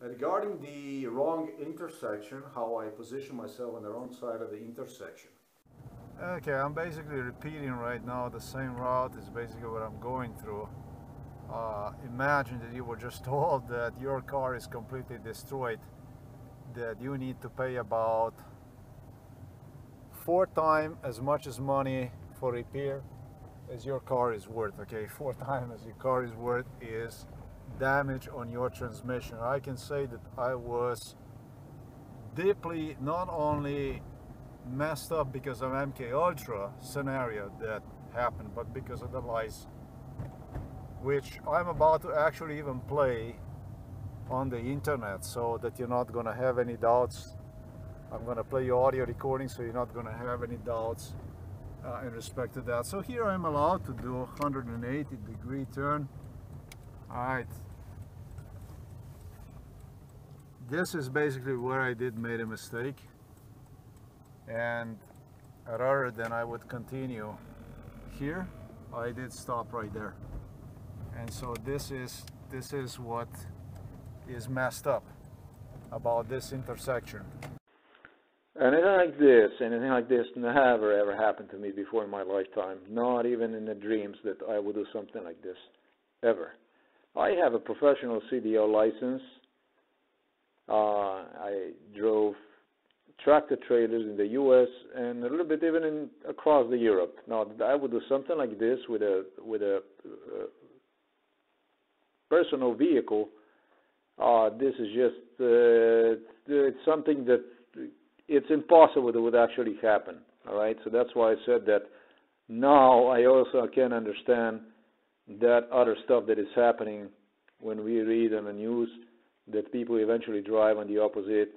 Regarding the wrong intersection, how I position myself on the wrong side of the intersection. Okay, I'm basically repeating right now the same route is basically what I'm going through. Uh, imagine that you were just told that your car is completely destroyed, that you need to pay about four times as much as money for repair as your car is worth. Okay, four times as your car is worth is damage on your transmission. I can say that I was deeply not only messed up because of MK Ultra scenario that happened, but because of the lights, which I'm about to actually even play on the internet so that you're not gonna have any doubts. I'm gonna play your audio recording so you're not gonna have any doubts uh, in respect to that. So here I'm allowed to do 180 degree turn. All right. This is basically where I did made a mistake. And rather than I would continue here, I did stop right there. And so this is this is what is messed up about this intersection. Anything like this, anything like this never ever happened to me before in my lifetime. Not even in the dreams that I would do something like this. Ever. I have a professional CDL license. Uh, I drove tractor trailers in the U.S. and a little bit even in across the Europe. Now, I would do something like this with a with a uh, personal vehicle. Uh, this is just uh, it's something that it's impossible that would actually happen. All right, so that's why I said that. Now I also can understand that other stuff that is happening when we read on the news that people eventually drive on the opposite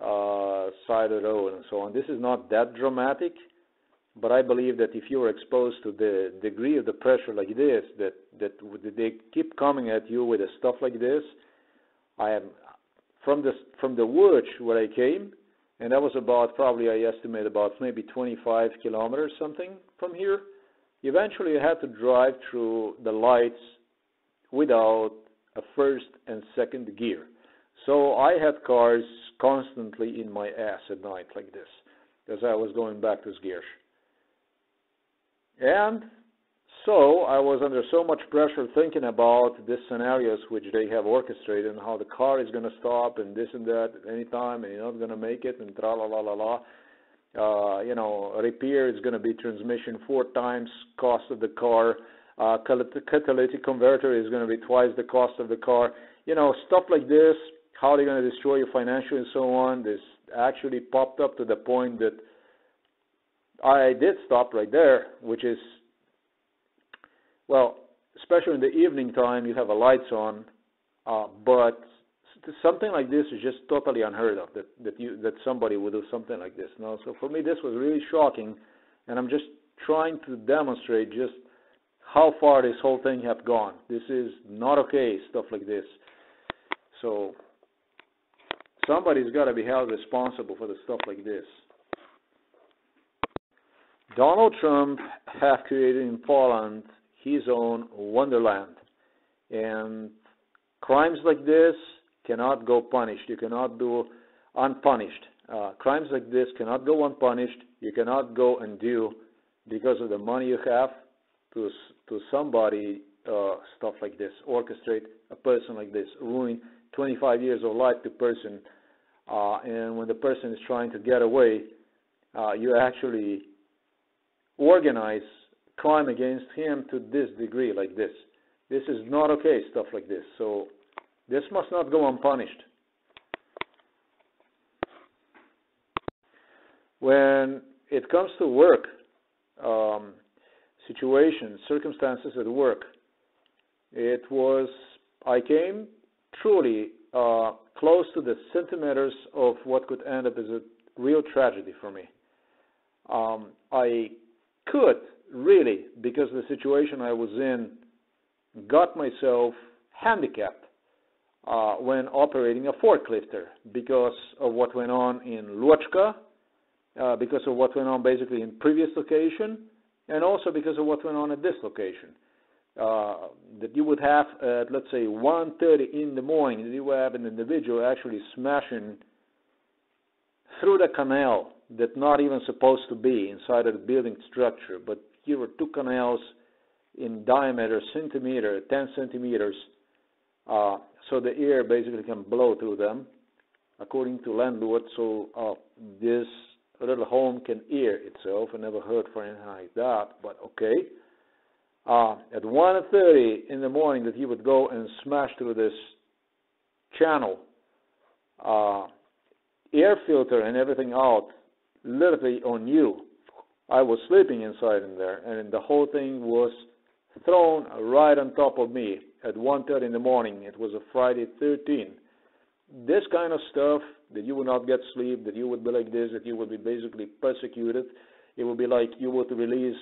uh, side of the road and so on. This is not that dramatic, but I believe that if you're exposed to the degree of the pressure like this, that that they keep coming at you with a stuff like this, I am from the from the woods where I came, and that was about probably I estimate about maybe 25 kilometers something from here. Eventually, I had to drive through the lights without a first and second gear. So I had cars constantly in my ass at night like this as I was going back to Zgierz. And so I was under so much pressure thinking about these scenarios which they have orchestrated and how the car is going to stop and this and that at any time and you're not going to make it and tra la la la la. Uh, you know, repair is going to be transmission four times cost of the car. Uh, catalytic converter is going to be twice the cost of the car. You know, stuff like this how they're going to destroy you financially and so on. This actually popped up to the point that I did stop right there, which is, well, especially in the evening time, you have a lights on, uh, but something like this is just totally unheard of that that you that somebody would do something like this. No, so for me this was really shocking, and I'm just trying to demonstrate just how far this whole thing have gone. This is not okay, stuff like this. So Somebody's got to be held responsible for the stuff like this. Donald Trump have created in Poland his own wonderland, and crimes like this cannot go punished. You cannot do unpunished. Uh, crimes like this cannot go unpunished. You cannot go and do because of the money you have to to somebody uh, stuff like this, orchestrate a person like this, ruin 25 years of life to person uh, and when the person is trying to get away, uh, you actually organize crime against him to this degree, like this. This is not okay, stuff like this. So this must not go unpunished. When it comes to work um, situations, circumstances at work, it was, I came truly uh, close to the centimeters of what could end up as a real tragedy for me. Um, I could really, because the situation I was in, got myself handicapped uh, when operating a forklifter because of what went on in Luochka, uh, because of what went on basically in previous location, and also because of what went on at this location. uh, that you would have at let's say 1:30 in the morning, you would have an individual actually smashing through the canal that not even supposed to be inside of the building structure, but here are two canals in diameter, centimeter, 10 centimeters, uh, so the air basically can blow through them, according to landlord. So uh, this little home can air itself. I never heard for anything like that, but okay. Uh, at 1:30 in the morning, that he would go and smash through this channel, uh, air filter and everything out, literally on you. I was sleeping inside in there, and the whole thing was thrown right on top of me at 1.30 in the morning. It was a Friday 13. This kind of stuff, that you would not get sleep, that you would be like this, that you would be basically persecuted. It would be like you would release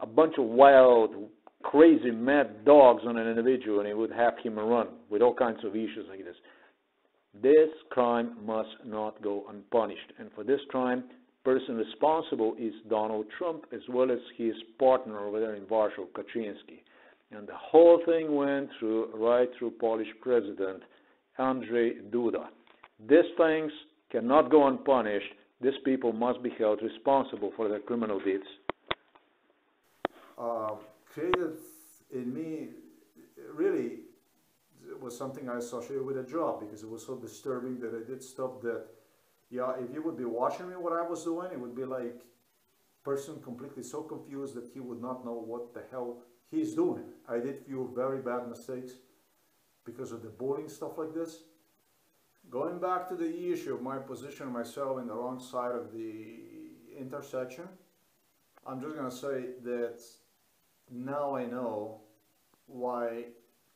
a bunch of wild, crazy, mad dogs on an individual and it would have him run with all kinds of issues like this. This crime must not go unpunished. And for this crime, person responsible is Donald Trump as well as his partner over there in Warsaw, Kaczynski. And the whole thing went through right through Polish president Andrzej Duda. These things cannot go unpunished. These people must be held responsible for their criminal deeds. Uh, created in me really was something I associated with a job because it was so disturbing that I did stuff that yeah, if you would be watching me what I was doing, it would be like person completely so confused that he would not know what the hell he's doing. I did few very bad mistakes because of the bullying stuff like this. Going back to the issue of my position myself in the wrong side of the intersection, I'm just gonna say that now I know why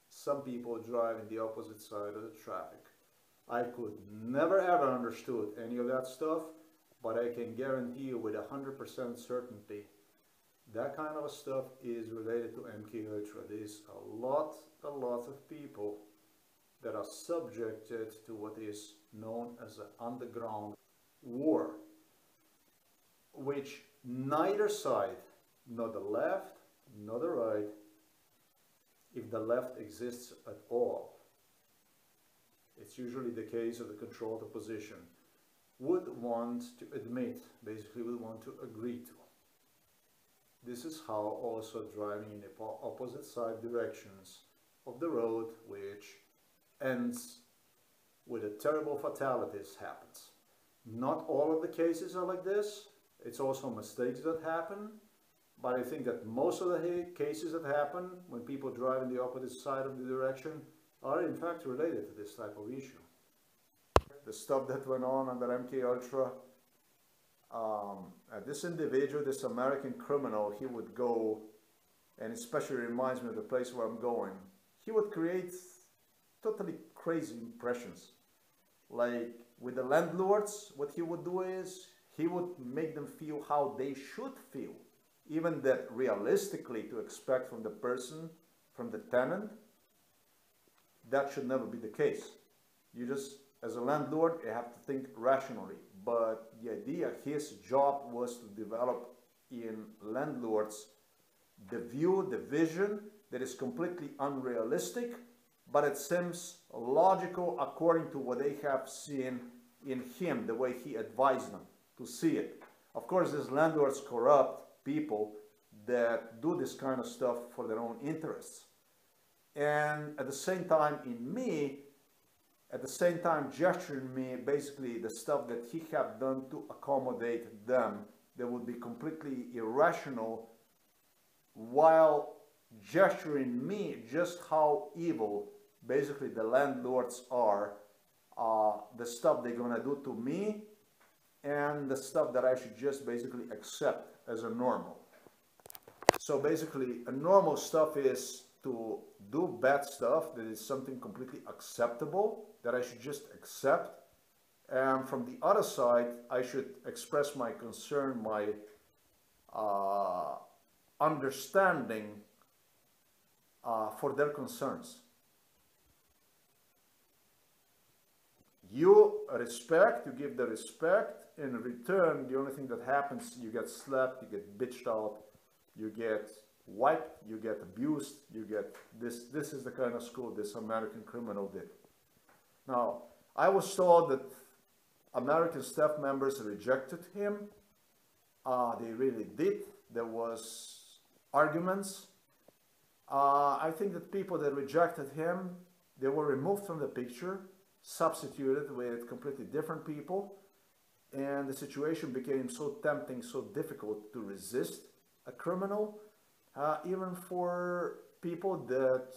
some people drive in the opposite side of the traffic. I could never ever understood any of that stuff, but I can guarantee you with 100% certainty that kind of stuff is related to MK Ultra. There's a lot, a lot of people that are subjected to what is known as an underground war, which neither side, not the left, nor the right, if the left exists at all, it's usually the case of the controlled opposition, would want to admit, basically would want to agree to. This is how also driving in the opposite side directions of the road, which ends with a terrible fatalities happens. Not all of the cases are like this. It's also mistakes that happen. But I think that most of the cases that happen when people drive in the opposite side of the direction are in fact related to this type of issue. The stuff that went on under MK Ultra, um, this individual, this American criminal, he would go, and especially reminds me of the place where I'm going, he would create totally crazy impressions. Like with the landlords, what he would do is he would make them feel how they should feel. Even that realistically to expect from the person, from the tenant, that should never be the case. You just, as a landlord, you have to think rationally. But the idea, his job was to develop in landlords the view, the vision that is completely unrealistic, but it seems logical according to what they have seen in him, the way he advised them to see it. Of course, these landlords corrupt people that do this kind of stuff for their own interests and at the same time in me at the same time gesturing me basically the stuff that he had done to accommodate them that would be completely irrational while gesturing me just how evil basically the landlords are uh, the stuff they're gonna do to me and the stuff that I should just basically accept as a normal. So basically a normal stuff is to do bad stuff that is something completely acceptable that I should just accept. And from the other side I should express my concern my uh, understanding uh, for their concerns. You respect you give the respect. In return the only thing that happens you get slapped you get bitched out you get wiped, you get abused, you get this. This is the kind of school this American criminal did. Now, I was told that American staff members rejected him. Uh, they really did. There was arguments. Uh, I think that people that rejected him, they were removed from the picture, substituted with completely different people, and the situation became so tempting, so difficult to resist a criminal, uh, even for people that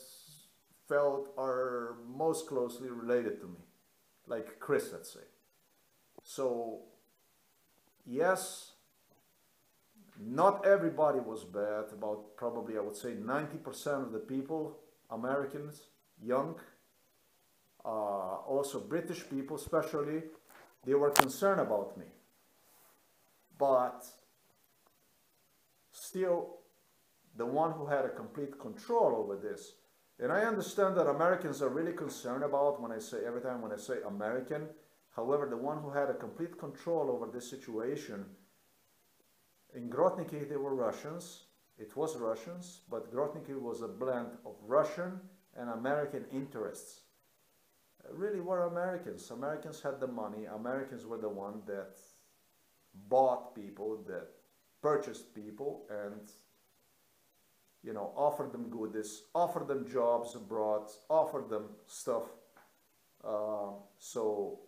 felt are most closely related to me, like Chris, let's say. So, yes, not everybody was bad. About probably, I would say, 90% of the people, Americans, young, uh, also British people, especially, they were concerned about me. But still, the one who had a complete control over this, and I understand that Americans are really concerned about when I say every time when I say American. However, the one who had a complete control over this situation in Grotniki, they were Russians. It was Russians, but Grotniki was a blend of Russian and American interests. Uh, really were Americans. Americans had the money. Americans were the one that bought people, that purchased people, and you know, offer them goodies, offer them jobs abroad, offer them stuff. Uh, so,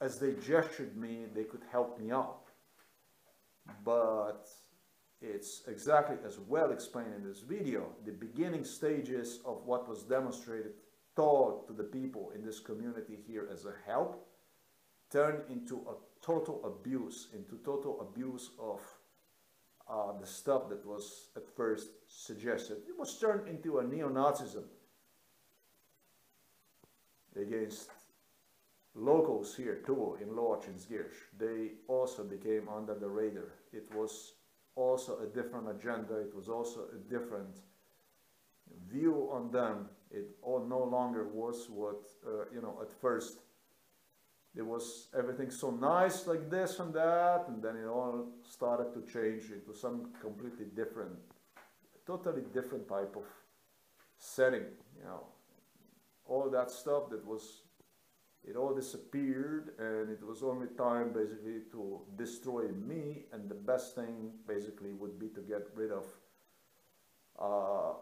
as they gestured me, they could help me out but it's exactly as well explained in this video. The beginning stages of what was demonstrated, taught to the people in this community here as a help, turned into a total abuse, into total abuse of uh, the stuff that was at first suggested. It was turned into a neo-Nazism against locals here too in Lovatinsgirch, they also became under the radar. It was also a different agenda, it was also a different view on them. It all no longer was what, uh, you know, at first it was everything so nice like this and that, and then it all started to change into some completely different, totally different type of setting, you know. All that stuff that was it all disappeared and it was only time basically to destroy me and the best thing basically would be to get rid of uh,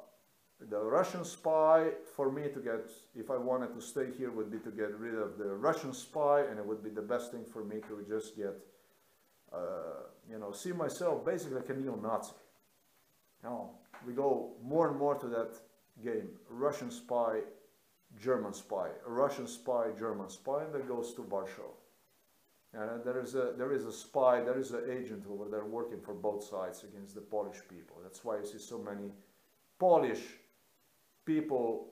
the Russian spy for me to get if I wanted to stay here would be to get rid of the Russian spy and it would be the best thing for me to just get uh, you know see myself basically like a neo-Nazi now we go more and more to that game Russian spy German spy, Russian spy, German spy, and that goes to Warsaw. And there is a there is a spy, there is an agent over there working for both sides against the Polish people. That's why you see so many Polish people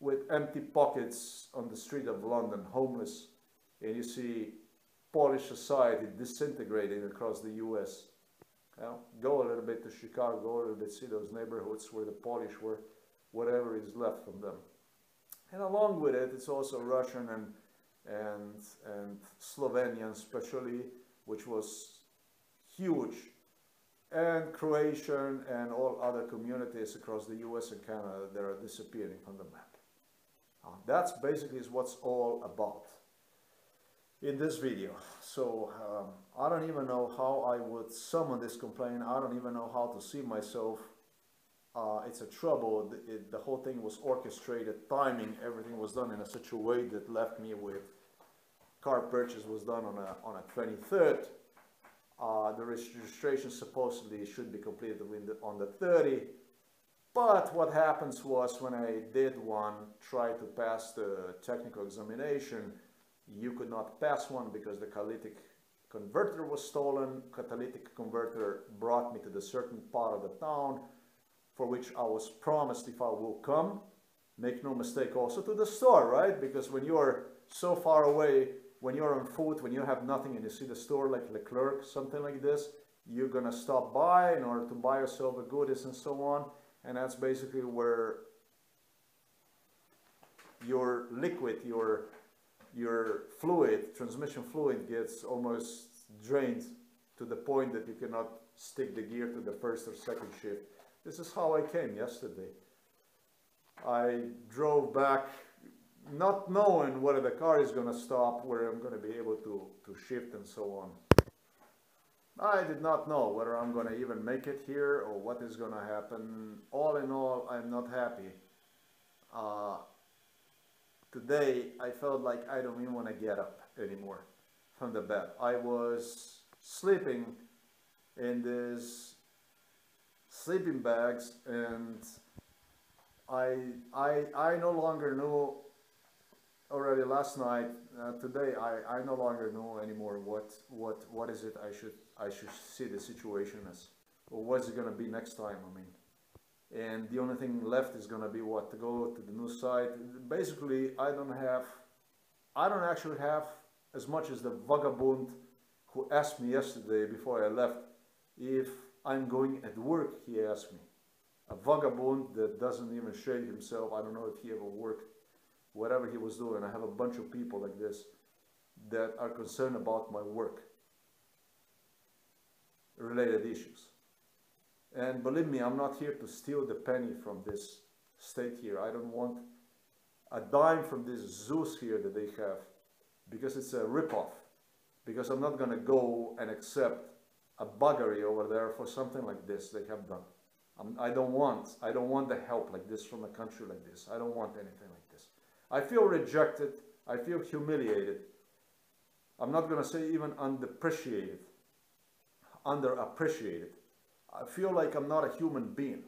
with empty pockets on the street of London, homeless, and you see Polish society disintegrating across the U.S. Go a little bit to Chicago, go a little bit see those neighborhoods where the Polish were, whatever is left from them. And along with it, it's also Russian and, and, and Slovenian especially, which was huge, and Croatian and all other communities across the US and Canada that are disappearing from the map. Uh, that's basically what's all about in this video. So um, I don't even know how I would summon this complaint. I don't even know how to see myself uh, it's a trouble. The, it, the, whole thing was orchestrated, timing, everything was done in a such a way that left me with car purchase was done on a, on a 23rd. Uh, the registration supposedly should be completed on the 30. But what happens was when I did one, try to pass the technical examination, you could not pass one because the catalytic converter was stolen. Catalytic converter brought me to the certain part of the town for which I was promised if I will come. Make no mistake also to the store, right? Because when you're so far away, when you're on foot, when you have nothing and you see the store like Leclerc, something like this, you're gonna stop by in order to buy yourself a goodies and so on. And that's basically where your liquid, your your fluid, transmission fluid gets almost drained to the point that you cannot stick the gear to the first or second shift. This is how I came yesterday. I drove back not knowing whether the car is going to stop, where I'm going to be able to, to shift and so on. I did not know whether I'm going to even make it here or what is going to happen. All in all, I'm not happy. Uh, today, I felt like I don't even want to get up anymore from the bed. I was sleeping in these sleeping bags and I, I, I no longer knew already last night, uh, today, I, I no longer know anymore what, what, what is it I should, I should see the situation as, or what's it gonna be next time, I mean. And the only thing left is gonna be what, to go to the new site. Basically, I don't have, I don't actually have as much as the vagabond who asked me yesterday before I left if I'm going at work, he asked me. A vagabond that doesn't even shave himself, I don't know if he ever worked whatever he was doing. I have a bunch of people like this that are concerned about my work related issues. And believe me, I'm not here to steal the penny from this state here. I don't want a dime from this ZUS here that they have because it's a ripoff. Because I'm not going to go and accept a buggery over there for something like this they have done. I'm, I don't want, I don't want the help like this from a country like this. I don't want anything like. I feel rejected. I feel humiliated. I'm not going to say even unappreciated, underappreciated. I feel like I'm not a human being.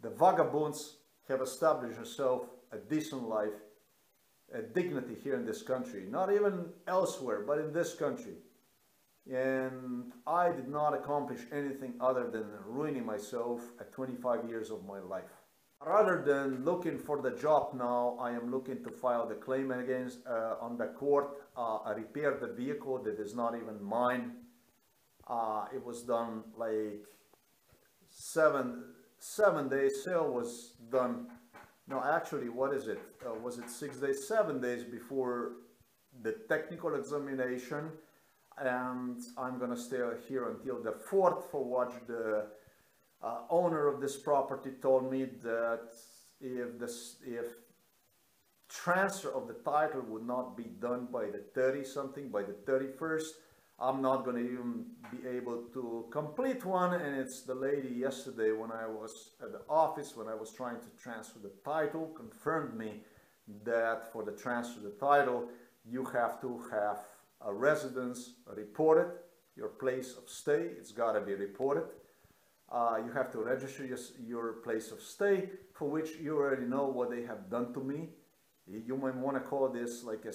The vagabonds have established themselves a decent life, a dignity here in this country, not even elsewhere, but in this country. And I did not accomplish anything other than ruining myself at 25 years of my life. Rather than looking for the job now, I am looking to file the claim against uh, on the court. Uh, I repaired the vehicle that is not even mine. Uh, it was done like seven seven days. Sale was done. No, actually, what is it? Uh, was it six days? Seven days before the technical examination, and I'm gonna stay here until the fourth for watch the uh, owner of this property told me that if this if transfer of the title would not be done by the 30 something by the 31st I'm not going to even be able to complete one. And it's the lady yesterday when I was at the office when I was trying to transfer the title confirmed me that for the transfer of the title you have to have a residence reported your place of stay. It's got to be reported uh, you have to register your, your place of stay, for which you already know what they have done to me. You might want to call this like a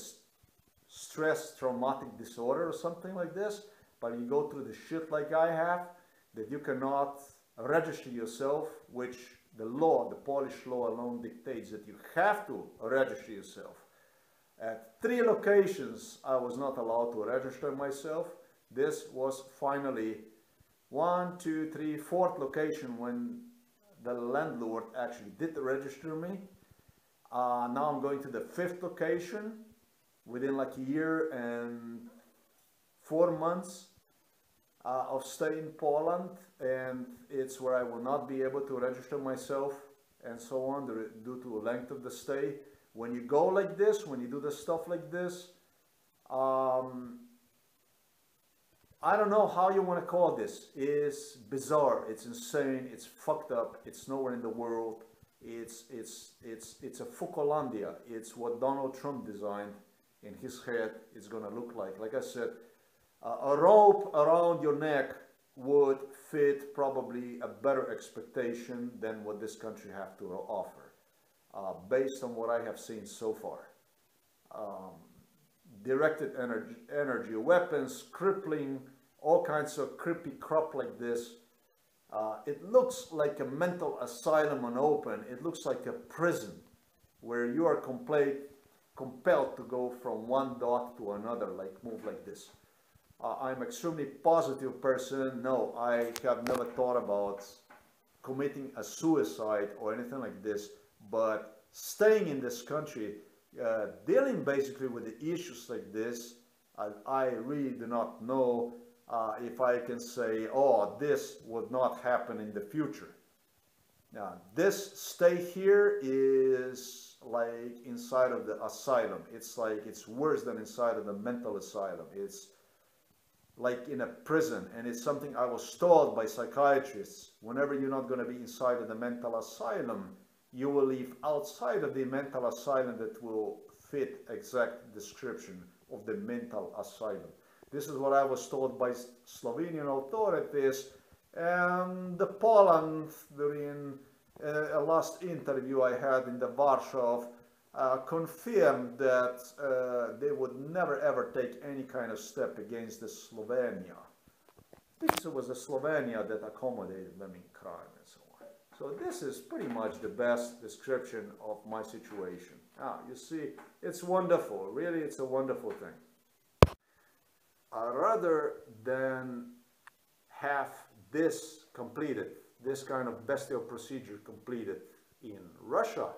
stress traumatic disorder or something like this, but you go through the shit like I have, that you cannot register yourself, which the law, the Polish law alone dictates that you have to register yourself. At three locations, I was not allowed to register myself. This was finally one, two, three, fourth location when the landlord actually did register me. Uh, now I'm going to the fifth location within like a year and four months uh, of stay in Poland and it's where I will not be able to register myself and so on due to the length of the stay. When you go like this, when you do the stuff like this, um, I don't know how you want to call this. It's bizarre. It's insane. It's fucked up. It's nowhere in the world. It's it's it's it's a Foucaultlandia. It's what Donald Trump designed in his head. It's gonna look like. Like I said, uh, a rope around your neck would fit probably a better expectation than what this country have to offer, uh, based on what I have seen so far. Um, directed energy, energy weapons, crippling, all kinds of creepy crap like this. Uh, it looks like a mental asylum on open. It looks like a prison where you are complete, compelled to go from one dot to another, like move like this. Uh, I'm extremely positive person. No, I have never thought about committing a suicide or anything like this, but staying in this country, uh, dealing basically with the issues like this, I, I really do not know uh, if I can say, oh, this would not happen in the future. Now, this stay here is like inside of the asylum. It's like it's worse than inside of the mental asylum. It's like in a prison, and it's something I was told by psychiatrists. Whenever you're not going to be inside of the mental asylum, you will leave outside of the mental asylum that will fit exact description of the mental asylum. This is what I was told by Slovenian authorities and the Poland during uh, a last interview I had in the Warsaw uh, confirmed that uh, they would never ever take any kind of step against the Slovenia. This was the Slovenia that accommodated them in crime and so on. So this is pretty much the best description of my situation. Ah, you see, it's wonderful. Really, it's a wonderful thing. Uh, rather than have this completed, this kind of bestial procedure completed in Russia,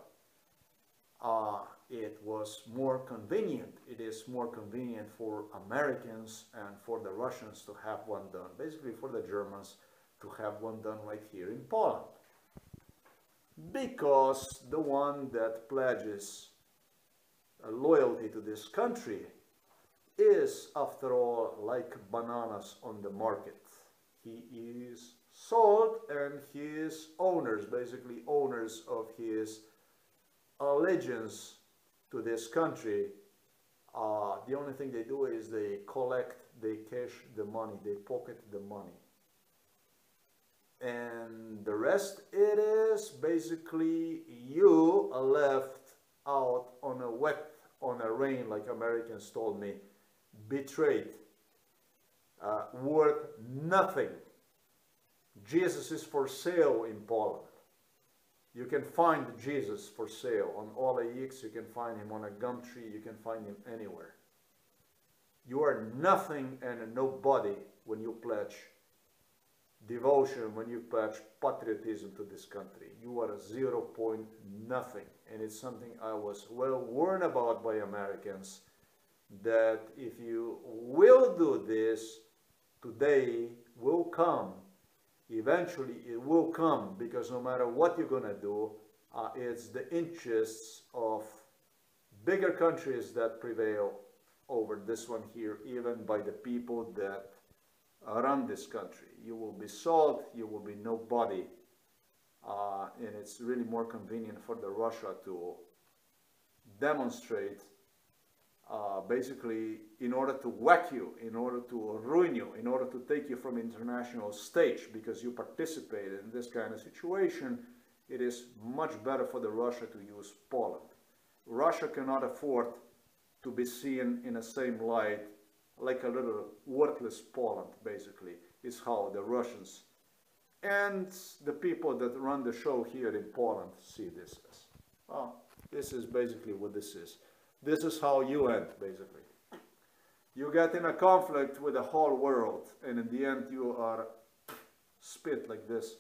uh, it was more convenient. It is more convenient for Americans and for the Russians to have one done, basically for the Germans to have one done right here in Poland. Because the one that pledges loyalty to this country is, after all, like bananas on the market. He is sold and his owners, basically owners of his allegiance to this country, uh, the only thing they do is they collect, they cash the money, they pocket the money. And the rest, it is basically you left out on a wet, on a rain, like Americans told me, betrayed, uh, worth nothing. Jesus is for sale in Poland. You can find Jesus for sale on all OLX, you can find him on a Gumtree, you can find him anywhere. You are nothing and nobody when you pledge devotion, when you pledge patriotism to this country. You are a zero point nothing. And it's something I was well warned about by Americans that if you will do this, today will come eventually it will come because no matter what you're going to do, uh, it's the interests of bigger countries that prevail over this one here, even by the people that run this country. You will be sold, you will be nobody, uh, and it's really more convenient for the Russia to demonstrate uh, basically in order to whack you, in order to ruin you, in order to take you from international stage because you participated in this kind of situation, it is much better for the Russia to use Poland. Russia cannot afford to be seen in the same light like a little worthless Poland, basically, is how the Russians and the people that run the show here in Poland see this as. Well, this is basically what this is. This is how you end, basically. You get in a conflict with the whole world, and in the end you are spit like this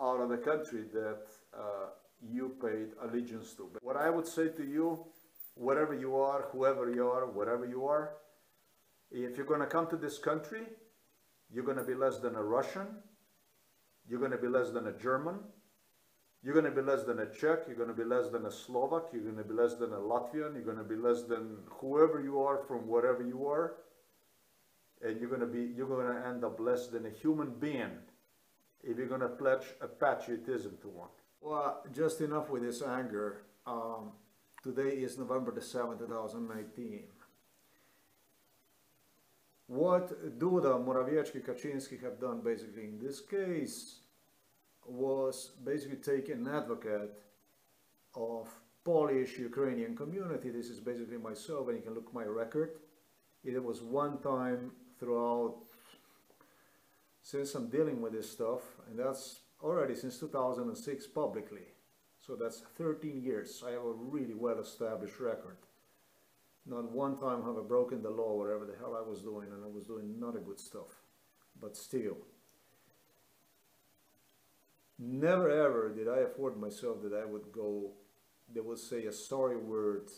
out of the country that uh, you paid allegiance to. But what I would say to you, wherever you are, whoever you are, wherever you are, if you're going to come to this country, you're going to be less than a Russian, you're going to be less than a German, you're going to be less than a Czech, you're going to be less than a Slovak, you're going to be less than a Latvian, you're going to be less than whoever you are from wherever you are. And you're going to be, you're going to end up less than a human being if you're going to pledge a patriotism to one. Well, just enough with this anger. Um, today is November the 7th, 2019. What Duda, Morawiecki, Kaczynski have done basically in this case was basically taking an advocate of Polish Ukrainian community. This is basically myself, and you can look my record. It was one time throughout since I'm dealing with this stuff, and that's already since 2006 publicly. So that's 13 years. I have a really well-established record. Not one time have I broken the law, whatever the hell I was doing, and I was doing not a good stuff. But still, Never ever did I afford myself that I would go, they would say a sorry word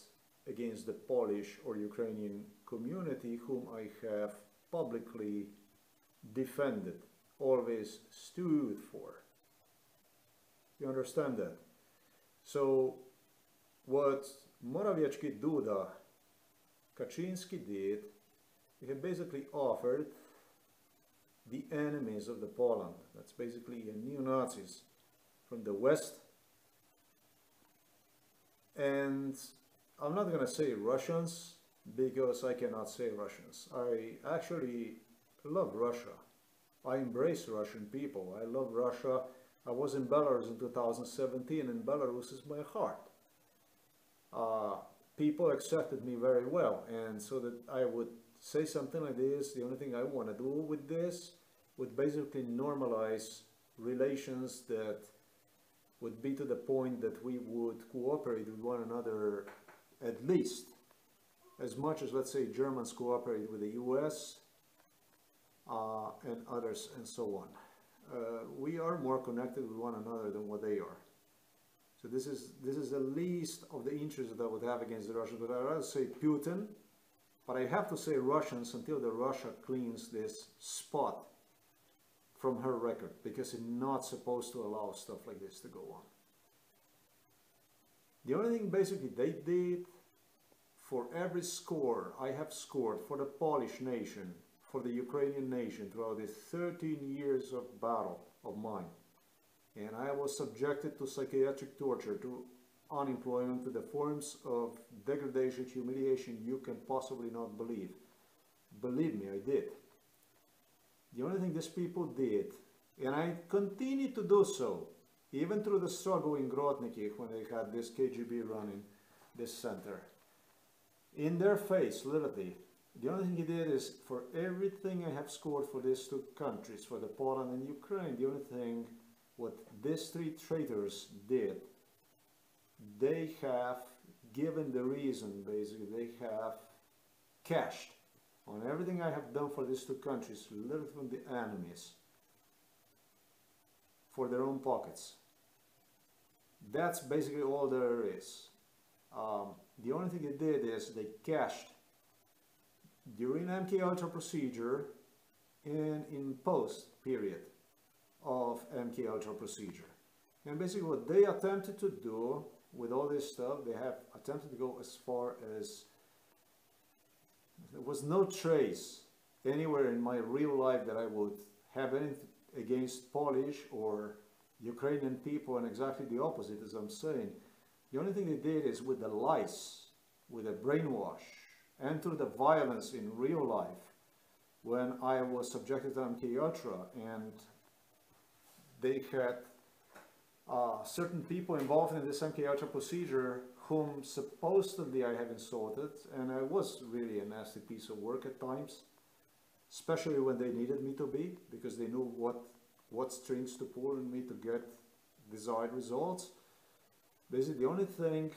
against the Polish or Ukrainian community whom I have publicly defended, always stood for. You understand that? So, what Morawiecki, Duda, Kaczynski did, he basically offered the enemies of the Poland, that's basically neo-Nazis from the West, and I'm not gonna say Russians because I cannot say Russians. I actually love Russia. I embrace Russian people. I love Russia. I was in Belarus in 2017 and Belarus is my heart. Uh, people accepted me very well and so that I would say something like this, the only thing I want to do with this would basically normalize relations that would be to the point that we would cooperate with one another at least as much as let's say Germans cooperate with the US uh, and others and so on. Uh, we are more connected with one another than what they are. So this is this is the least of the interest that I would have against the Russians. But I'd rather say Putin, but I have to say Russians until the Russia cleans this spot from her record because it's not supposed to allow stuff like this to go on. The only thing basically they did for every score I have scored for the Polish nation, for the Ukrainian nation throughout these 13 years of battle of mine, and I was subjected to psychiatric torture, to unemployment, to the forms of degradation, humiliation you can possibly not believe. Believe me, I did. The only thing these people did, and I continue to do so, even through the struggle in Grotniki when they had this KGB running this center. In their face, literally, the only thing he did is for everything I have scored for these two countries, for the Poland and Ukraine, the only thing what these three traitors did, they have given the reason, basically, they have cashed on everything I have done for these two countries, literally from the enemies, for their own pockets. That's basically all there is. Um, the only thing they did is they cashed during MK Ultra procedure and in post period of MK Ultra procedure. And basically what they attempted to do with all this stuff, they have attempted to go as far as there was no trace anywhere in my real life that I would have anything against Polish or Ukrainian people and exactly the opposite as I'm saying. The only thing they did is with the lies, with the brainwash, and through the violence in real life when I was subjected to MK and they had uh, certain people involved in this MK Ultra procedure whom supposedly I have insulted, and I was really a nasty piece of work at times, especially when they needed me to be, because they knew what, what strings to pull in me to get desired results. Basically, the only thing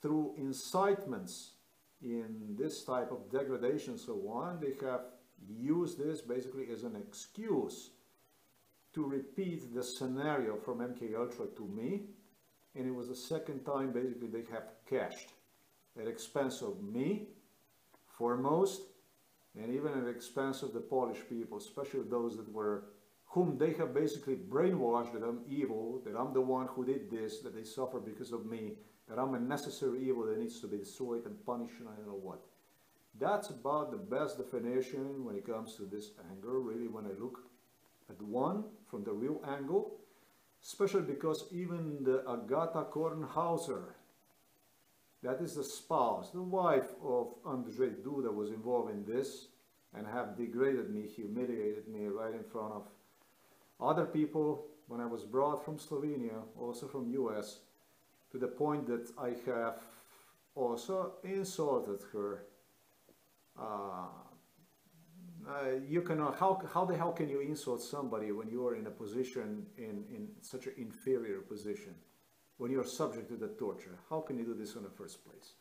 through incitements in this type of degradation so on, they have used this basically as an excuse to repeat the scenario from MK Ultra to me and it was the second time basically they have cashed. At expense of me foremost and even at expense of the Polish people especially those that were whom they have basically brainwashed that I'm evil that I'm the one who did this that they suffer because of me that I'm a necessary evil that needs to be destroyed and punished and I don't know what. That's about the best definition when it comes to this anger, really, when I look at one from the real angle, especially because even the Agata Kornhauser, that is the spouse, the wife of Andrzej Duda was involved in this and have degraded me, humiliated me right in front of other people when I was brought from Slovenia, also from US, to the point that I have also insulted her uh, uh, you cannot, how, how the hell can you insult somebody when you are in a position, in, in such an inferior position, when you are subject to the torture? How can you do this in the first place?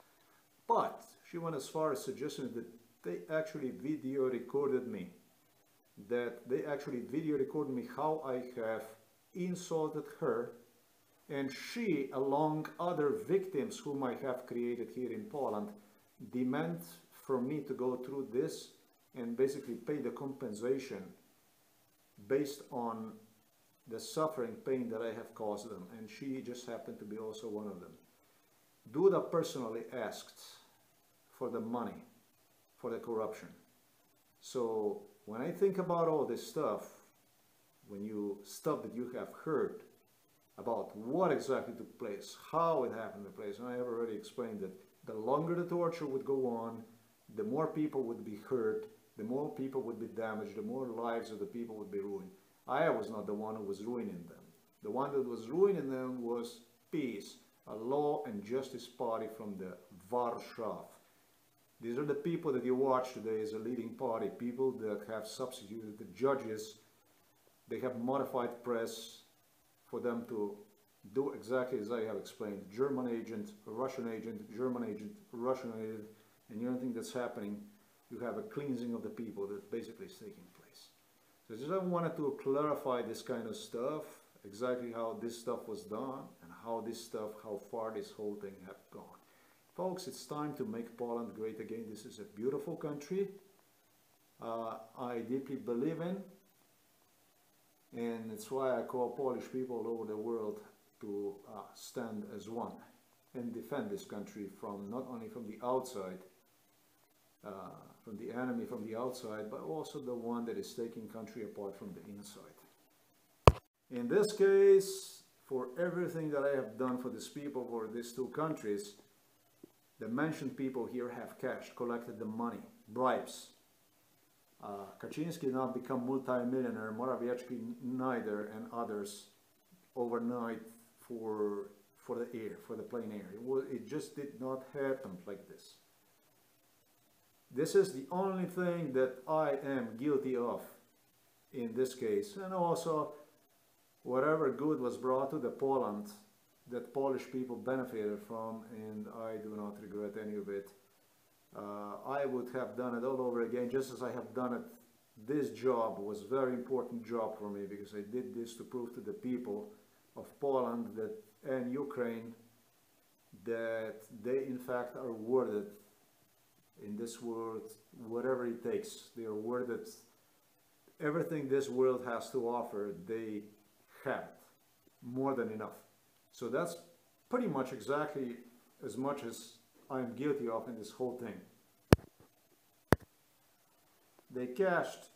But she went as far as suggesting that they actually video recorded me, that they actually video recorded me how I have insulted her and she, along other victims whom I have created here in Poland, demand for me to go through this and basically pay the compensation based on the suffering, pain that I have caused them. And she just happened to be also one of them. Duda personally asked for the money, for the corruption. So when I think about all this stuff, when you stuff that you have heard about what exactly took place, how it happened in place, and I have already explained that the longer the torture would go on, the more people would be hurt, the more people would be damaged, the more lives of the people would be ruined. I was not the one who was ruining them. The one that was ruining them was PiS, a law and justice party from the Warsaw. These are the people that you watch today as a leading party, people that have substituted the judges, they have modified press for them to do exactly as I have explained. German agent, Russian agent, German agent, Russian agent, and the only thing that's happening, you have a cleansing of the people that basically is taking place. So just I wanted to clarify this kind of stuff, exactly how this stuff was done, and how this stuff, how far this whole thing have gone. Folks, it's time to make Poland great again. This is a beautiful country. Uh, I deeply believe in, and it's why I call Polish people all over the world to uh, stand as one and defend this country from not only from the outside, uh, from the enemy from the outside, but also the one that is taking country apart from the inside. In this case, for everything that I have done for these people, for these two countries, the mentioned people here have cashed, collected the money, bribes. Uh, Kaczynski now become multi-millionaire, Morawiecki neither, and others overnight for for the air, for the plane air. It, was, it just did not happen like this. This is the only thing that I am guilty of in this case. And also, whatever good was brought to the Poland that Polish people benefited from, and I do not regret any of it. Uh, I would have done it all over again, just as I have done it. This job was a very important job for me because I did this to prove to the people of Poland that and Ukraine that they in fact are worth it in this world, whatever it takes. They are worth it. Everything this world has to offer, they have more than enough. So that's pretty much exactly as much as I'm guilty of in this whole thing. They cashed,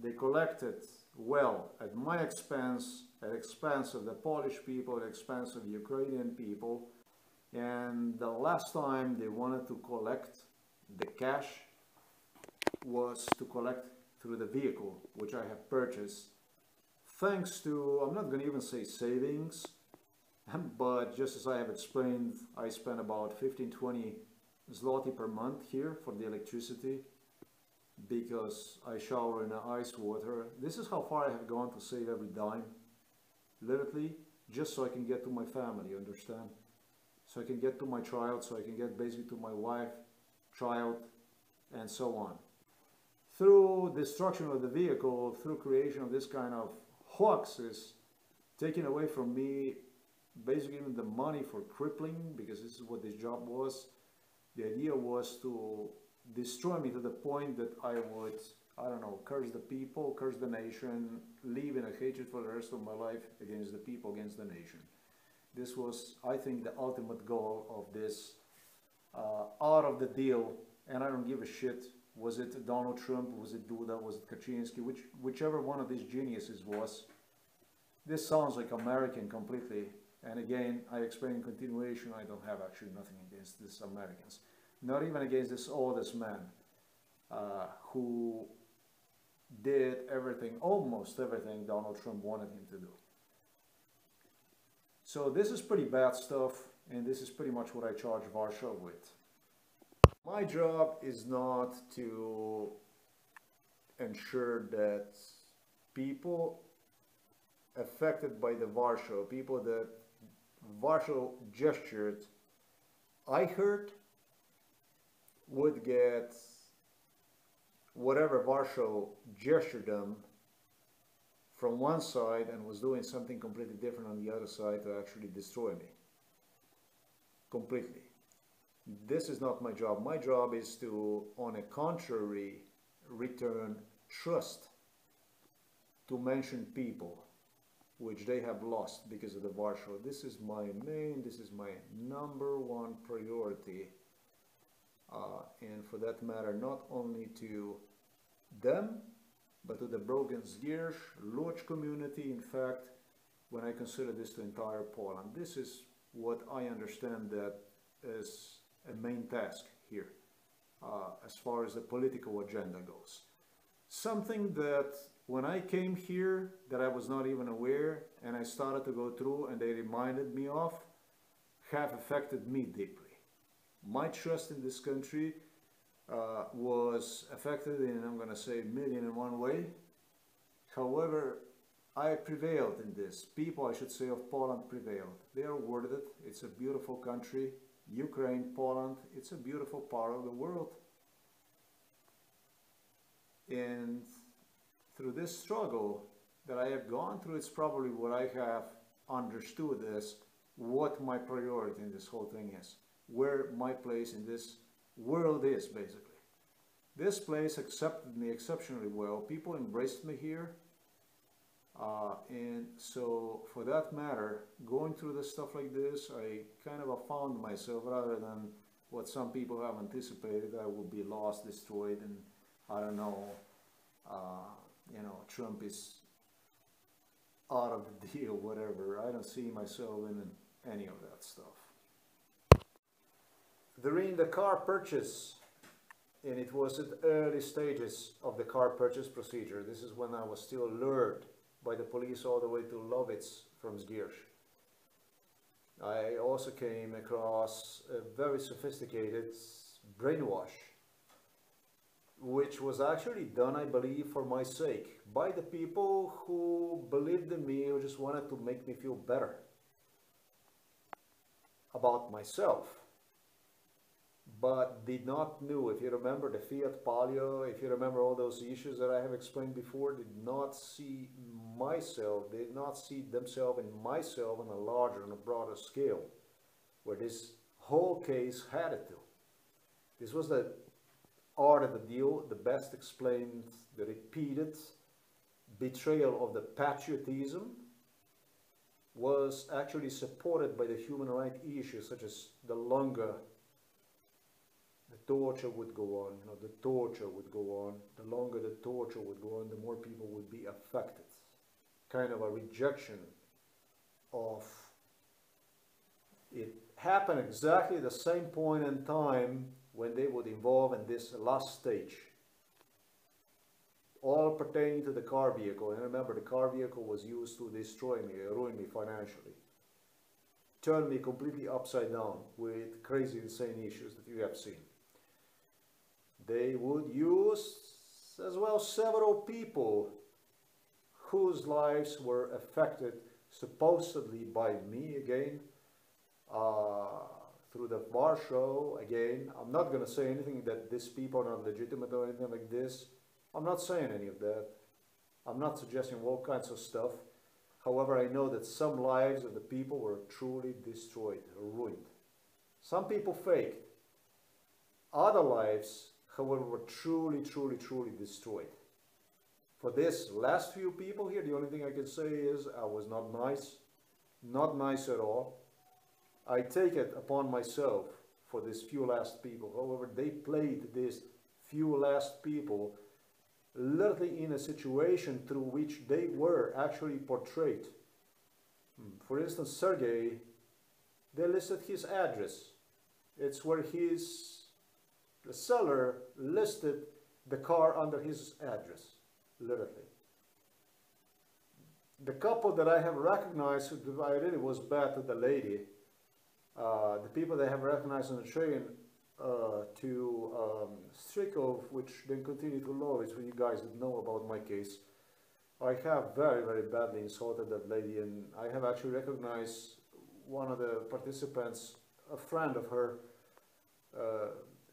they collected well at my expense, at expense of the Polish people, at expense of the Ukrainian people. And the last time they wanted to collect the cash was to collect through the vehicle, which I have purchased. Thanks to, I'm not going to even say savings, but just as I have explained, I spend about 15, 20 zloty per month here for the electricity because I shower in ice water. This is how far I have gone to save every dime, literally, just so I can get to my family, understand? So I can get to my child, so I can get basically to my wife, child, and so on. Through destruction of the vehicle, through creation of this kind of hoaxes, taking away from me basically even the money for crippling, because this is what this job was. The idea was to destroy me to the point that I would, I don't know, curse the people, curse the nation, live in a hatred for the rest of my life against the people, against the nation. This was, I think, the ultimate goal of this uh, out of the deal, and I don't give a shit. Was it Donald Trump? Was it Duda? Was it Kaczynski? Which, whichever one of these geniuses was. This sounds like American completely. And again, I explain in continuation, I don't have actually nothing against these Americans. Not even against this oldest man uh, who did everything, almost everything Donald Trump wanted him to do. So this is pretty bad stuff, and this is pretty much what I charge Varsha with. My job is not to ensure that people affected by the Varsha, people that Varsha gestured, I heard would get whatever Varsha gestured them from one side and was doing something completely different on the other side to actually destroy me. Completely. This is not my job. My job is to, on a contrary, return trust to mention people which they have lost because of the Warsaw. This is my main, this is my number one priority. Uh, and for that matter, not only to them, but to the Brogan-Zgierz, Lodz community. In fact, when I consider this to entire Poland, this is what I understand that is a main task here, uh, as far as the political agenda goes. Something that when I came here that I was not even aware and I started to go through and they reminded me of have affected me deeply. My trust in this country uh, was affected in, I'm going to say, a million in one way. However, I prevailed in this. People, I should say, of Poland prevailed. They are worth it. It's a beautiful country. Ukraine, Poland, it's a beautiful part of the world. And through this struggle that I have gone through, it's probably what I have understood as what my priority in this whole thing is, where my place in this world is, basically. This place accepted me exceptionally well. People embraced me here. Uh, and so, for that matter, going through the stuff like this, I kind of found myself rather than what some people have anticipated, I will be lost, destroyed, and I don't know, uh, you know, Trump is out of the deal, whatever. I don't see myself in any of that stuff. During the car purchase, and it was at early stages of the car purchase procedure, this is when I was still lured by the police all the way to Łowicz from Zgierz. I also came across a very sophisticated brainwash, which was actually done, I believe, for my sake, by the people who believed in me, or just wanted to make me feel better about myself but did not know, if you remember the Fiat Palio, if you remember all those issues that I have explained before, did not see myself, did not see themselves and myself on a larger and a broader scale, where this whole case had it to. This was the art of the deal, the best explained, the repeated betrayal of the patriotism was actually supported by the human rights issues such as the longer torture would go on, you know, the torture would go on. The longer the torture would go on, the more people would be affected. Kind of a rejection of it happened exactly the same point in time when they would involve in this last stage. All pertaining to the car vehicle. And remember, the car vehicle was used to destroy me, ruin me financially. Turn me completely upside down with crazy, insane issues that you have seen they would use as well several people whose lives were affected supposedly by me again uh, through the bar show again. I'm not going to say anything that these people are not legitimate or anything like this. I'm not saying any of that. I'm not suggesting all kinds of stuff. However, I know that some lives of the people were truly destroyed, ruined. Some people faked. Other lives however, were truly, truly, truly destroyed. For this last few people here, the only thing I can say is I was not nice, not nice at all. I take it upon myself for these few last people. However, they played these few last people literally in a situation through which they were actually portrayed. Hmm, for instance, Sergei, they listed his address. It's where he's the seller listed the car under his address, literally. The couple that I have recognized, I really was bad to the lady, uh, the people that I have recognized on the train uh, to um, Stryków, which then continued to Łowicz, for you guys know about my case, I have very, very badly insulted that lady, and I have actually recognized one of the participants, a friend of her, uh,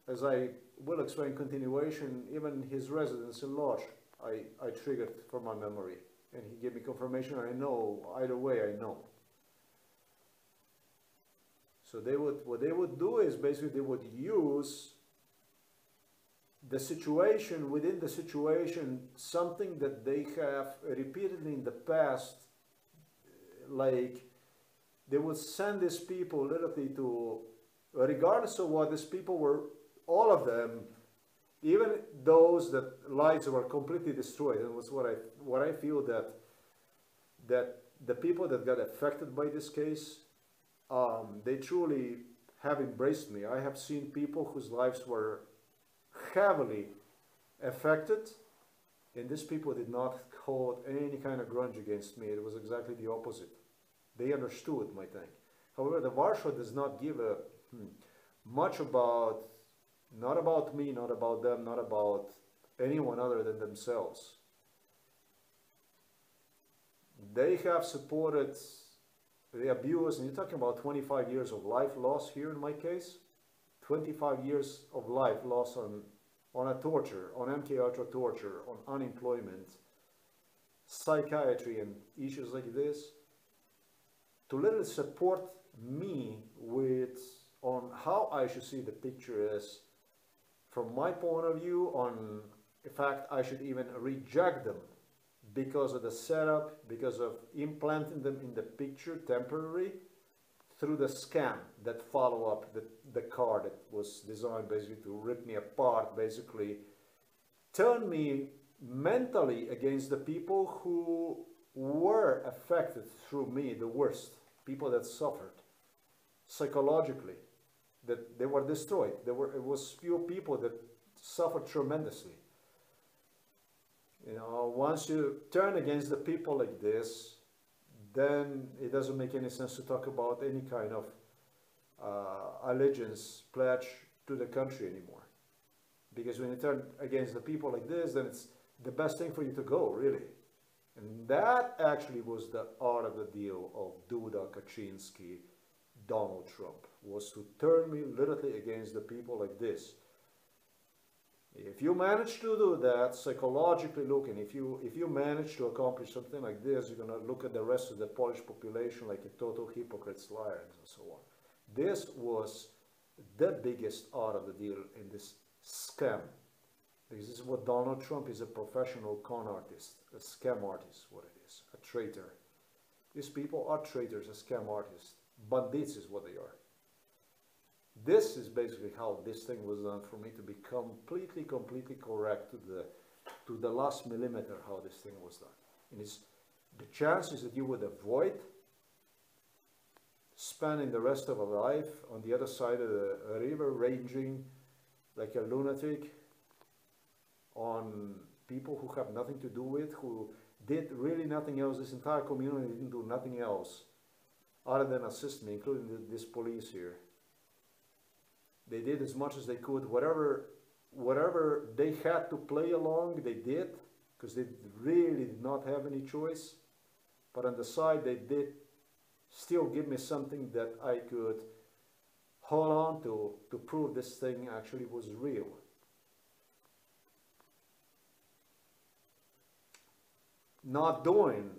as I will explain continuation, even his residence in Lodz, I, I triggered from my memory. And he gave me confirmation, I know, either way I know. So they would, what they would do is basically they would use the situation within the situation, something that they have repeatedly in the past, like they would send these people literally to, regardless of what these people were, all of them, even those that lives were completely destroyed, and was what I what I feel that that the people that got affected by this case, um, they truly have embraced me. I have seen people whose lives were heavily affected, and these people did not hold any kind of grudge against me. It was exactly the opposite. They understood my thing. However, the Warsaw does not give a hmm, much about, not about me, not about them, not about anyone other than themselves. They have supported the abuse, and you're talking about 25 years of life lost here in my case. 25 years of life lost on, on a torture, on MK Ultra torture, on unemployment, psychiatry and issues like this, to literally support me with on how I should see the picture as from my point of view on in fact I should even reject them because of the setup, because of implanting them in the picture temporary through the scam that follow up the, the car that was designed basically to rip me apart, basically turn me mentally against the people who were affected through me the worst, people that suffered psychologically, that they were destroyed. There were it was few people that suffered tremendously. You know, once you turn against the people like this, then it doesn't make any sense to talk about any kind of uh, allegiance pledge to the country anymore. Because when you turn against the people like this, then it's the best thing for you to go, really. And that actually was the art of the deal of Duda, Kaczynski, Donald Trump, was to turn me literally against the people like this. If you manage to do that, psychologically looking, if you if you manage to accomplish something like this, you're gonna look at the rest of the Polish population like a total hypocrites, liars, and so on. This was the biggest art of the deal in this scam. This is what Donald Trump is a professional con artist, a scam artist, what it is, a traitor. These people are traitors, a scam artists. Bandits is what they are. This is basically how this thing was done for me to be completely, completely correct to the, to the last millimeter how this thing was done. And it's the chances that you would avoid spending the rest of a life on the other side of the river raging like a lunatic on people who have nothing to do with, who did really nothing else. This entire community didn't do nothing else other than assist me, including this police here. They did as much as they could. Whatever, whatever they had to play along, they did, because they really did not have any choice. But on the side, they did still give me something that I could hold on to to prove this thing actually was real. Not doing,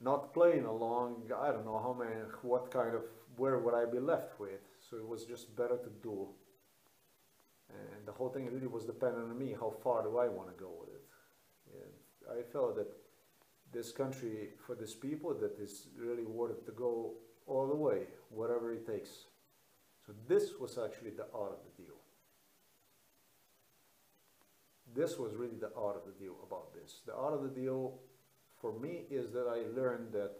not playing along, I don't know how many, what kind of, where would I be left with? So it was just better to do. And the whole thing really was dependent on me. How far do I want to go with it? And I felt that this country, for these people, that is really worth it to go all the way, whatever it takes. So this was actually the art of the deal. This was really the art of the deal about this. The art of the deal for me is that I learned that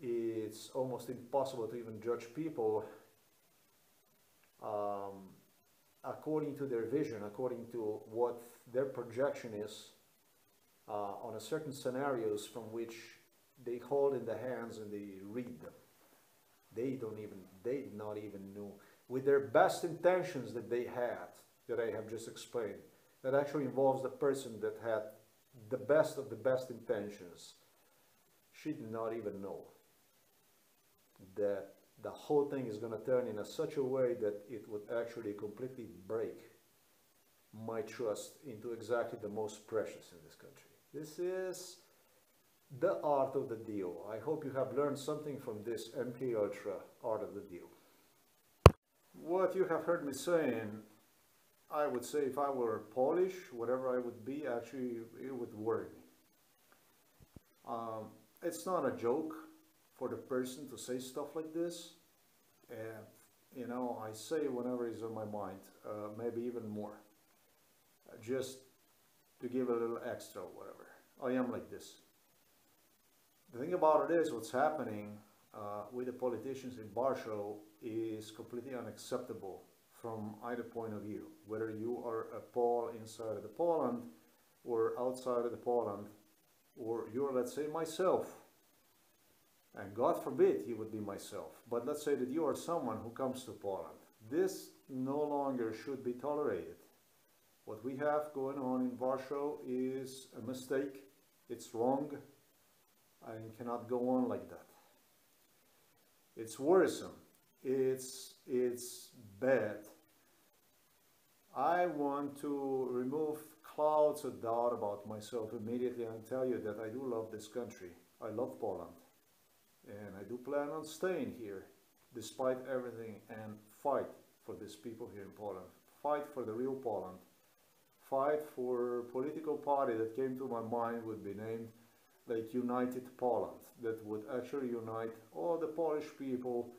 it's almost impossible to even judge people um, according to their vision, according to what their projection is uh, on a certain scenarios from which they hold in the hands and they read them. They don't even, they not even know, with their best intentions that they had, that I have just explained, that actually involves the person that had the best of the best intentions. She did not even know that the whole thing is going to turn in a such a way that it would actually completely break my trust into exactly the most precious in this country. This is the art of the deal. I hope you have learned something from this MK Ultra art of the deal. what you have heard me saying, I would say if I were Polish, whatever I would be, actually, it would worry me. Um, it's not a joke for the person to say stuff like this. And, you know, I say whenever it's on my mind, uh, maybe even more. Uh, just to give a little extra, whatever. I am like this. The thing about it is, what's happening uh, with the politicians in Warsaw is completely unacceptable from either point of view. Whether you are a Pole inside of the Poland or outside of the Poland, or you're, let's say, myself. And God forbid he would be myself. But let's say that you are someone who comes to Poland. This no longer should be tolerated. What we have going on in Warsaw is a mistake. It's wrong and cannot go on like that. It's worrisome. It's, it's bad. I want to remove clouds of doubt about myself immediately and tell you that I do love this country. I love Poland. And I do plan on staying here despite everything and fight for these people here in Poland. Fight for the real Poland. Fight for political party that came to my mind would be named like United Poland that would actually unite all the Polish people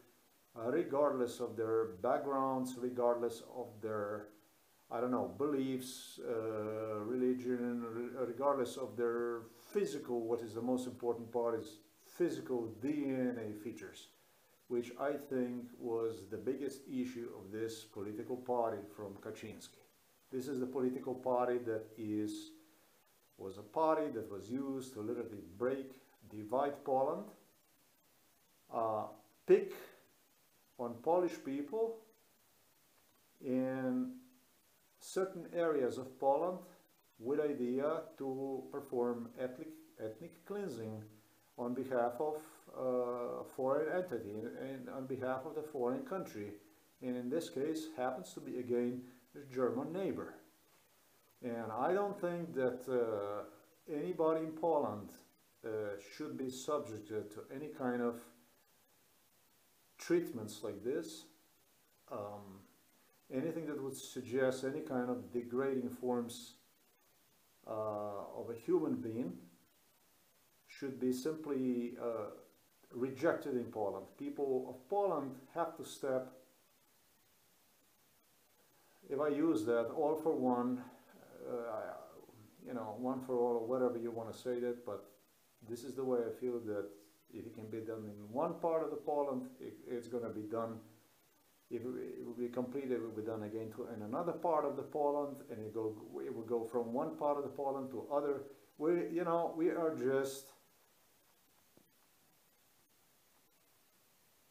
uh, regardless of their backgrounds, regardless of their, I don't know, beliefs, uh, religion, regardless of their physical, what is the most important part is physical DNA features, which I think was the biggest issue of this political party from Kaczynski. This is the political party that is was a party that was used to literally break, divide Poland, uh, pick on Polish people in certain areas of Poland with idea to perform ethnic, ethnic cleansing on behalf of uh, foreign entity and, on behalf of the foreign country and in this case happens to be again the German neighbor. And I don't think that uh, anybody in Poland uh, should be subjected to any kind of treatments like this. Um, anything that would suggest any kind of degrading forms uh, of a human being should be simply uh, rejected in Poland. People of Poland have to step, if I use that, all for one, uh, you know, one for all, or whatever you want to say that, but this is the way I feel that if it can be done in one part of the Poland, it, it's going to be done. If it will be completed, it will be done again to, in another part of the Poland, and it, go, it will go from one part of the Poland to other. We, you know, we are just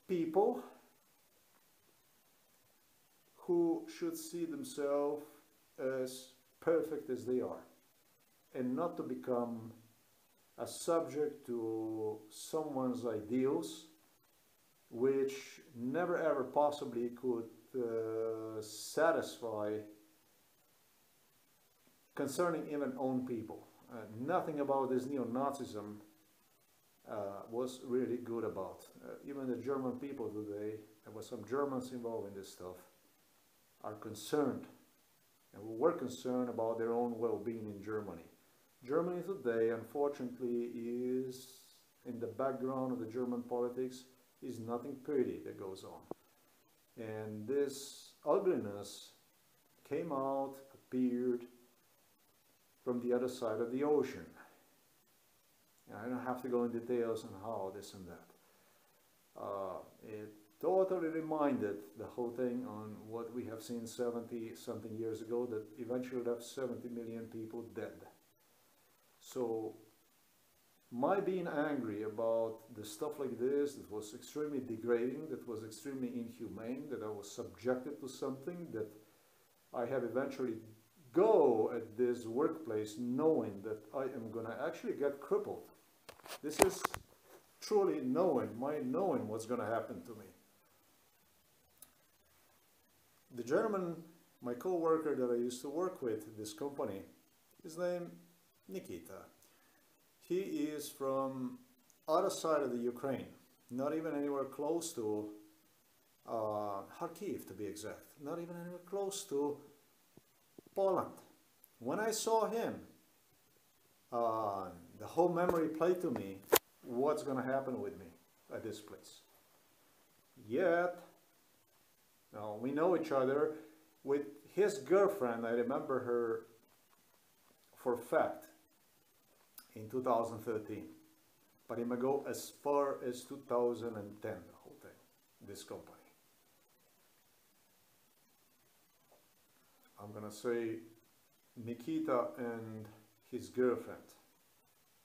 people who should see themselves as perfect as they are and not to become a subject to someone's ideals which never ever possibly could uh, satisfy concerning even own people. Uh, nothing about this neo-Nazism uh, was really good about. Uh, even the German people today, there were some Germans involved in this stuff, are concerned and were concerned about their own well-being in Germany. Germany today, unfortunately, is in the background of the German politics is nothing pretty that goes on. And this ugliness came out, appeared from the other side of the ocean. And I don't have to go in details on how, this and that. Uh, it totally reminded the whole thing on what we have seen 70 something years ago that eventually left 70 million people dead. So my being angry about the stuff like this that was extremely degrading, that was extremely inhumane, that I was subjected to something that I have eventually go at this workplace knowing that I am going to actually get crippled. This is truly knowing, my knowing what's going to happen to me. The German, my co-worker that I used to work with, this company, his name Nikita. He is from other side of the Ukraine, not even anywhere close to uh, Kharkiv to be exact, not even anywhere close to Poland. When I saw him, uh, the whole memory played to me what's going to happen with me at this place. Yet, now we know each other. With his girlfriend, I remember her for fact in 2013. But it may go as far as 2010, the whole thing, this company. I'm gonna say Nikita and his girlfriend.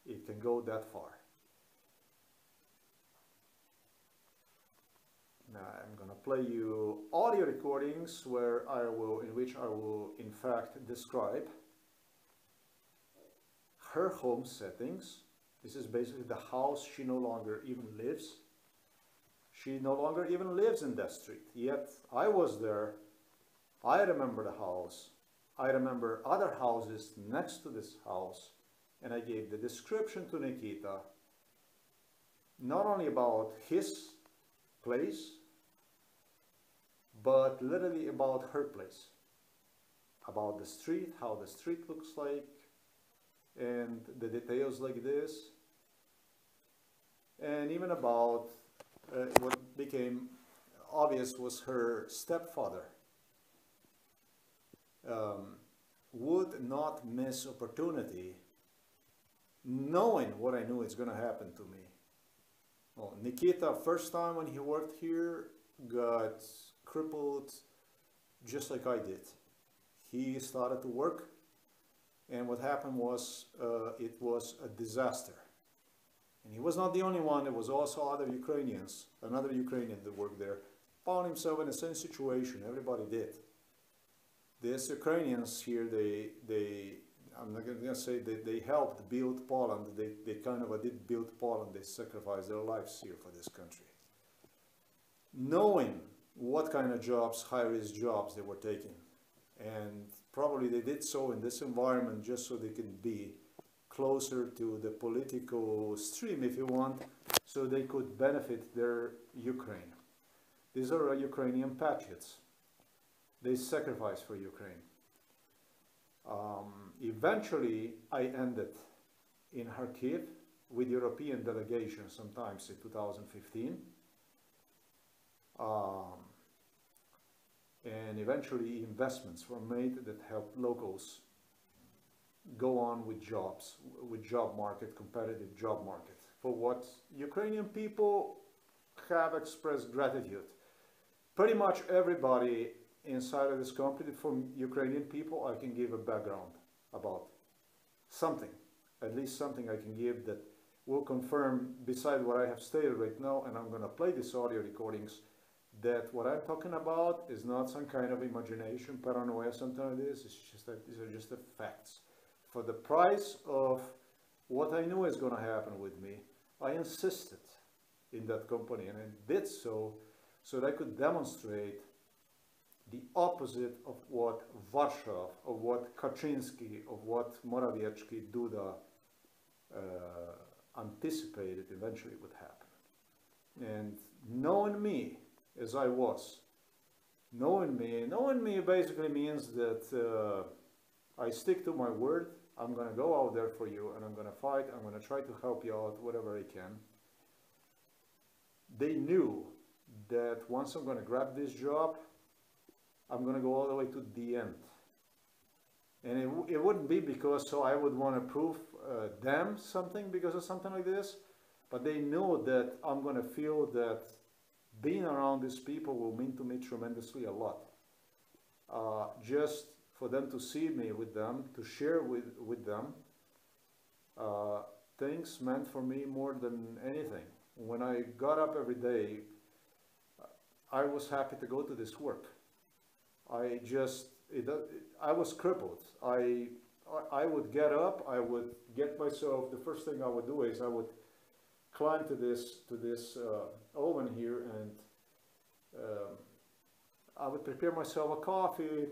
It can go that far. Now I'm gonna play you audio recordings where I will, in which I will in fact describe her home settings. This is basically the house she no longer even lives. She no longer even lives in that street. Yet I was there. I remember the house. I remember other houses next to this house. And I gave the description to Nikita, not only about his place, but literally about her place. About the street, how the street looks like, and the details like this and even about uh, what became obvious was her stepfather um, would not miss opportunity knowing what I knew is going to happen to me. Well, Nikita, first time when he worked here, got crippled just like I did. He started to work and what happened was uh, it was a disaster. And he was not the only one, there was also other Ukrainians, another Ukrainian that worked there, found himself in the same situation, everybody did. These Ukrainians here, they, they I'm not going to say that they helped build Poland, they, they kind of uh, did build Poland, they sacrificed their lives here for this country. Knowing what kind of jobs, high-risk jobs they were taking, and probably they did so in this environment just so they can be closer to the political stream, if you want, so they could benefit their Ukraine. These are uh, Ukrainian patriots. They sacrificed for Ukraine. Um, eventually, I ended in Kharkiv with European delegation sometimes in 2015. Um, and eventually investments were made that helped locals go on with jobs, with job market, competitive job market, for what Ukrainian people have expressed gratitude. Pretty much everybody inside of this company from Ukrainian people, I can give a background about something, at least something I can give that will confirm beside what I have stated right now, and I'm going to play these audio recordings that what I'm talking about is not some kind of imagination, paranoia, something like this. It's just that these are just the facts. For the price of what I knew is going to happen with me, I insisted in that company and I did so so that I could demonstrate the opposite of what Warsaw, of what Kaczynski, of what Morawiecki, Duda uh, anticipated eventually would happen. And knowing me, as I was. Knowing me, knowing me basically means that uh, I stick to my word. I'm going to go out there for you and I'm going to fight. I'm going to try to help you out whatever I can. They knew that once I'm going to grab this job, I'm going to go all the way to the end. And it, it wouldn't be because so I would want to prove uh, them something because of something like this, but they know that I'm going to feel that being around these people will mean to me tremendously a lot. Uh, just for them to see me with them, to share with, with them, uh, things meant for me more than anything. When I got up every day, I was happy to go to this work. I just, it, I was crippled. I, I would get up, I would get myself, the first thing I would do is I would climb to this to this uh, oven here and um, I would prepare myself a coffee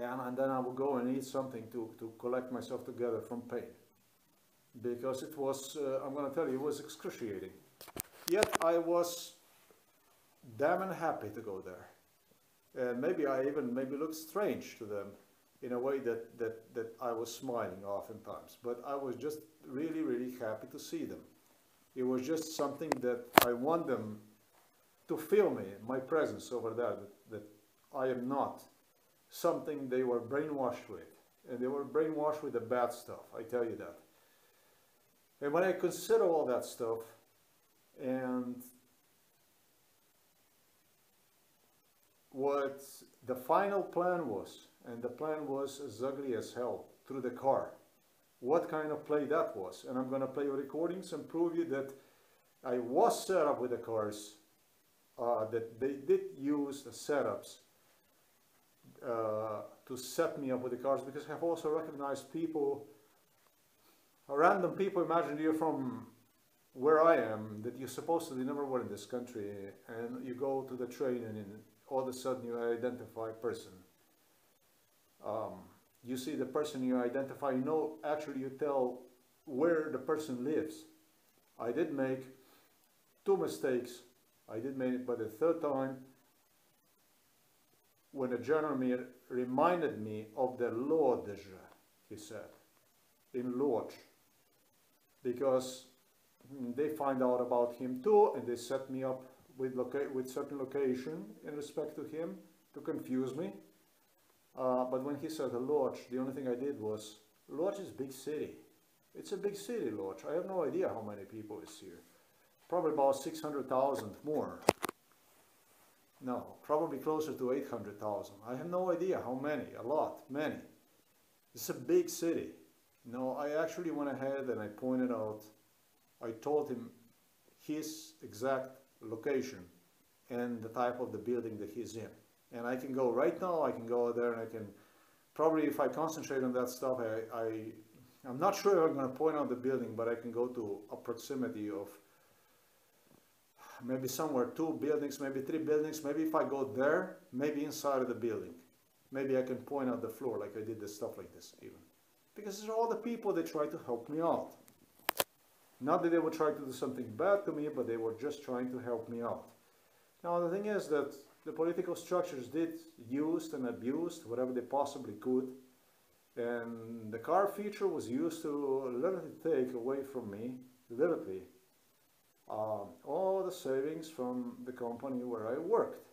and, and then I would go and eat something to, to collect myself together from pain because it was uh, I'm going to tell you it was excruciating yet I was damn happy to go there. And maybe I even maybe looked strange to them in a way that, that, that I was smiling oftentimes. But I was just really, really happy to see them. It was just something that I want them to feel me, my presence over there, that, that I am not something they were brainwashed with. And they were brainwashed with the bad stuff, I tell you that. And when I consider all that stuff, and what the final plan was, and the plan was as ugly as hell through the car. What kind of play that was, and I'm gonna play recordings and prove you that I was set up with the cars, uh, that they did use the setups uh, to set me up with the cars because I've also recognized people, random people. Imagine you're from where I am, that you supposedly never were in this country, and you go to the train and all of a sudden you identify a person. Um, you see the person you identify, you know, actually you tell where the person lives. I did make two mistakes. I did make it, but the third time, when a gentleman reminded me of the Lodge, he said, in Lodge, because they find out about him too, and they set me up with, with certain location in respect to him to confuse me. Uh, but when he said Lodge, the only thing I did was, Lodge is a big city. It's a big city, Lodge. I have no idea how many people is here. Probably about 600,000 more. No, probably closer to 800,000. I have no idea how many, a lot, many. It's a big city. No, I actually went ahead and I pointed out, I told him his exact location and the type of the building that he's in. And I can go right now, I can go there and I can, probably if I concentrate on that stuff, I, I, I'm not sure if I'm going to point out the building, but I can go to a proximity of maybe somewhere two buildings, maybe three buildings. Maybe if I go there, maybe inside of the building. Maybe I can point out the floor like I did the stuff like this even. Because these are all the people that try to help me out. Not that they would try to do something bad to me, but they were just trying to help me out. Now the thing is that the political structures did used and abused whatever they possibly could. And the car feature was used to literally take away from me, literally, uh, all the savings from the company where I worked.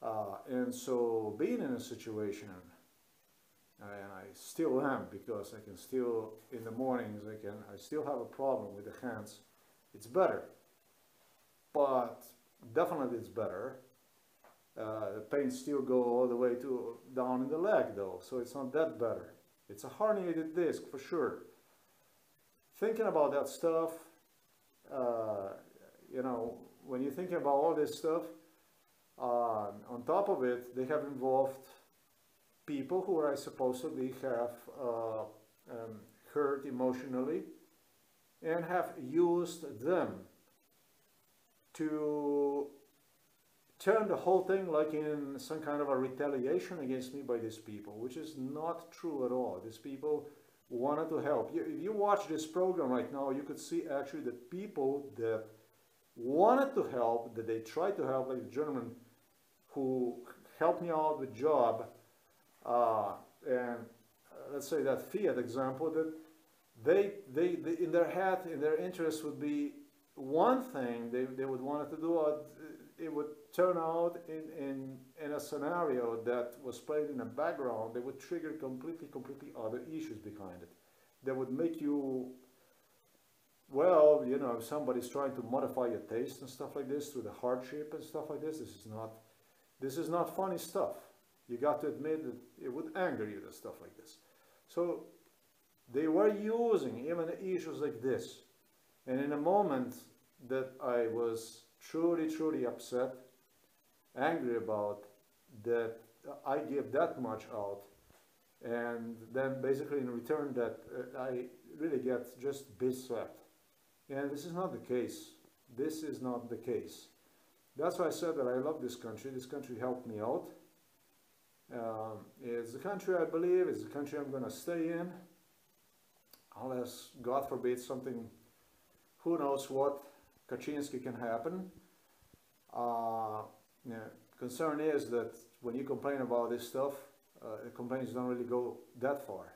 Uh, and so being in a situation, and I still am because I can still, in the mornings, I can, I still have a problem with the hands. It's better, but definitely it's better. Uh, the pain still go all the way to down in the leg though, so it's not that better. It's a herniated disc for sure. Thinking about that stuff, uh, you know, when you're thinking about all this stuff, uh, on top of it, they have involved people who I supposedly have uh, um, hurt emotionally and have used them to turn the whole thing like in some kind of a retaliation against me by these people, which is not true at all. These people wanted to help. You, If you watch this program right now, you could see actually the people that wanted to help, that they tried to help, like the gentleman who helped me out with job, uh, and uh, let's say that Fiat example, that they, they, they, in their head, in their interest would be one thing they, they would want to do, uh, it would turn out in, in, in a scenario that was played in the background, they would trigger completely, completely other issues behind it. That would make you, well, you know, if somebody's trying to modify your taste and stuff like this through the hardship and stuff like this, this is not, this is not funny stuff. You got to admit that it would anger you, that stuff like this. So they were using even issues like this. And in a moment that I was truly, truly upset, angry about that I give that much out and then basically in return that uh, I really get just beset. And this is not the case. This is not the case. That's why I said that I love this country. This country helped me out. Um, it's a country I believe, it's the country I'm going to stay in, unless, God forbid, something, who knows what, Kaczynski can happen. Uh, concern is that when you complain about this stuff, uh, the complaints don't really go that far.